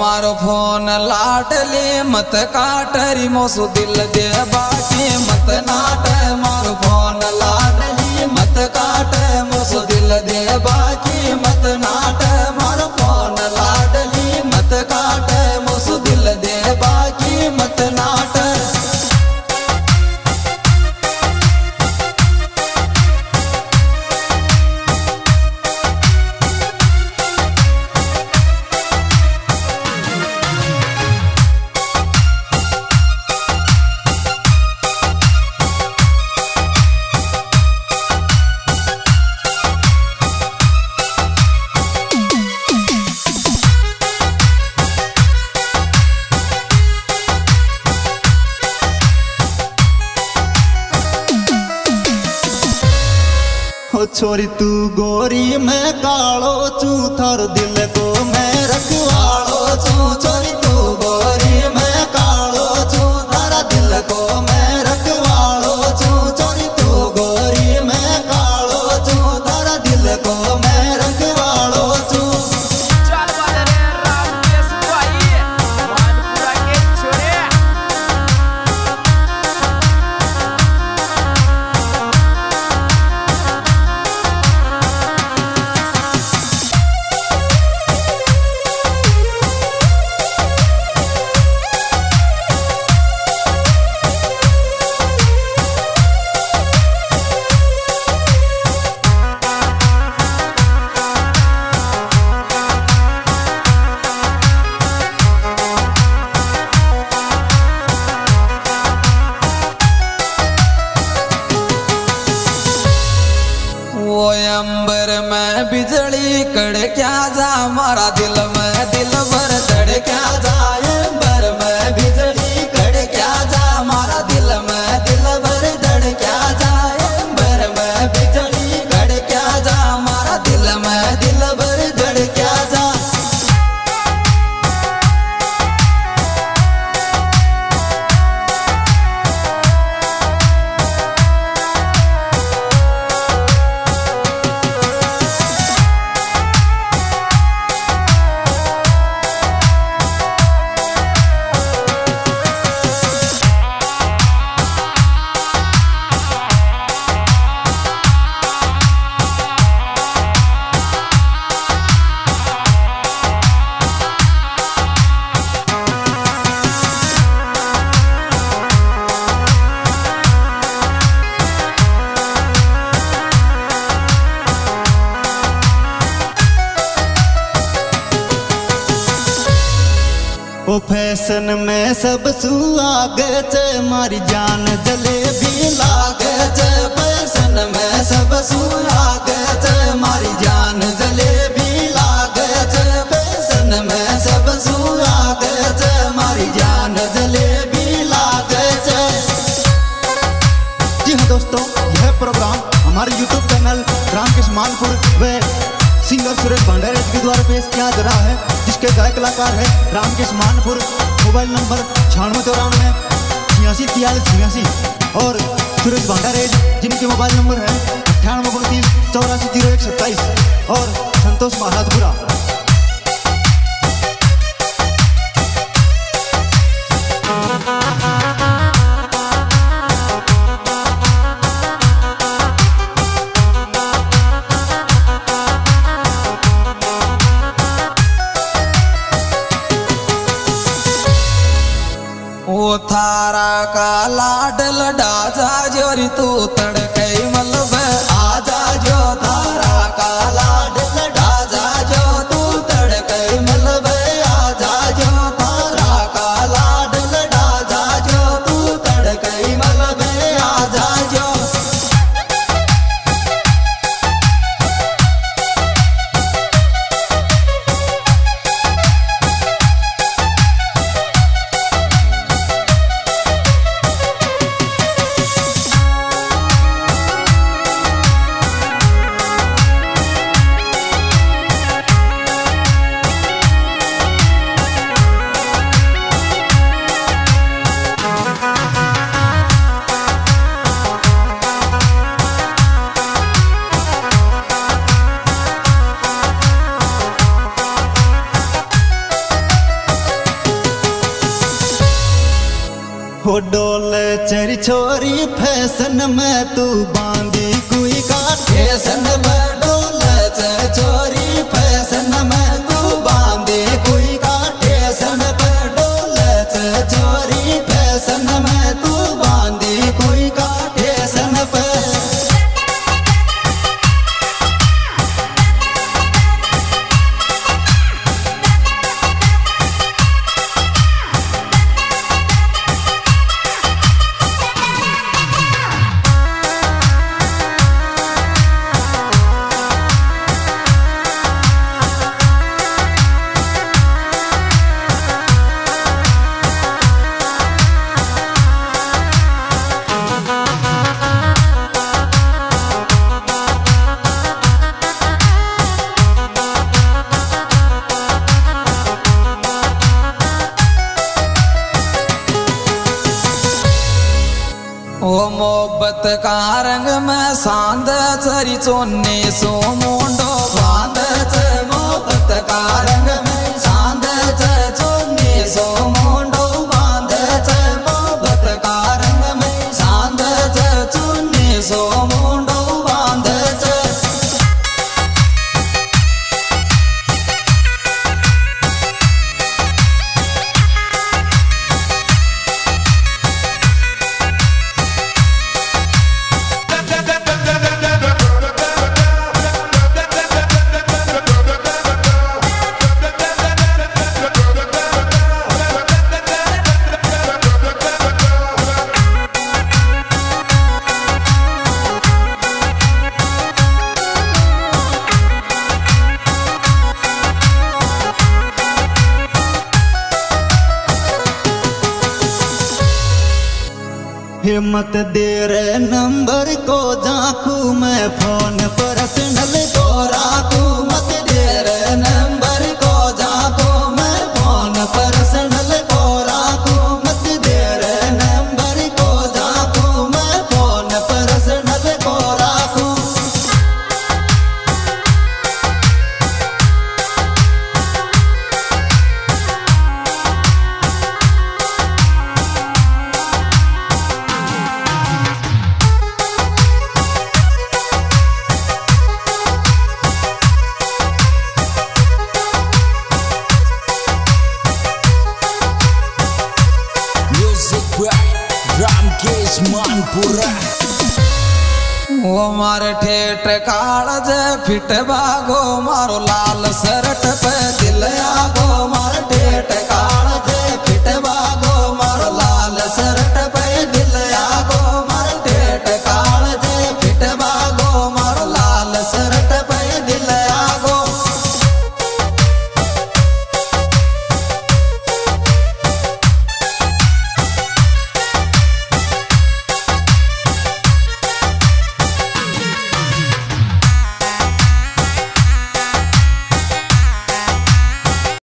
मारो फ़ोन लाडली मत काट री मोसु दिल दे बाकी मत नाट मारो फ़ोन लाडली मत काट मोसु दिल दे बाकी छोरी तू गोरी मैं कालो चू थर दिल को मैं रखवालो चू छोरी मारा दिल में फ़ैशन में सब सुआगे चे मारी जान जलेबी लागे चे फ़ैशन में सब सुहागे चे मारी जान जलेबी लाग चे फ़ैशन में सब सुहागे चे मारी जान जलेबी लागे चे जी हाँ दोस्तों, यह प्रोग्राम, हमारे YouTube चैनल रामकृष्ण मानपुर व सिंगर सुरेश भंडारे के द्वारा पेश किया जा रहा है, जिसके गायक कलाकार है रामकृष्ण मानपुर, मोबाइल नंबर छियानवे चौरानवे, छियासी तियालीस छियासी। और सुरेश भंडारे जिनके मोबाइल नंबर है अट्ठानवे उनतीस चौरासी, ज़ीरो एक, सत्ताईस। और संतोष महाराजपुरा। ओ जोरी चरी छोरी फ़ैशन में तू बांधी कुई का। फ़ैशन में तू नचर छोरी জন্যে हिम्मत दे रे नंबर को जाकू मैं फ़ोन पर्सनल को राखू मत पेट काल जे फिट भागो मारो लाल सरट